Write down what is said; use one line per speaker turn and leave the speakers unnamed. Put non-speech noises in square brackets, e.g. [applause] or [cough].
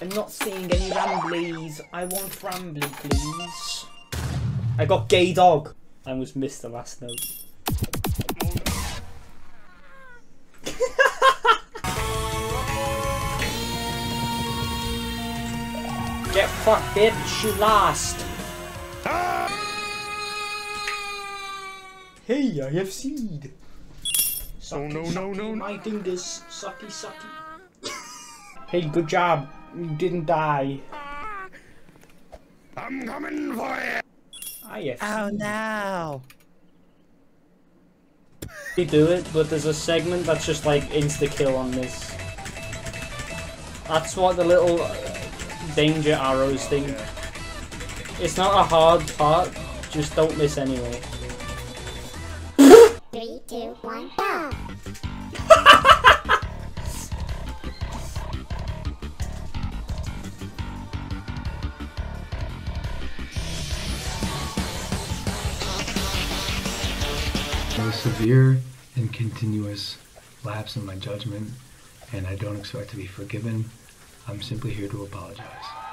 I'm not seeing any ramblies. I want rambly, please. I got gay dog. I almost missed the last note. [laughs] Get fucked, bitch. You lost. Hey, I have seed. Sucky,
no, no,
sucky,
no,
My fingers. Sucky, sucky. [laughs] hey, good job. You didn't die.
I'm coming for you.
I have
Oh no!
You do it, but there's a segment that's just like insta kill on this. That's what the little uh, danger arrows thing. It's not a hard part, just don't miss anyway.
Three, two, one, go! [laughs]
a severe and continuous lapse in my judgment, and I don't expect to be forgiven. I'm simply here to apologize.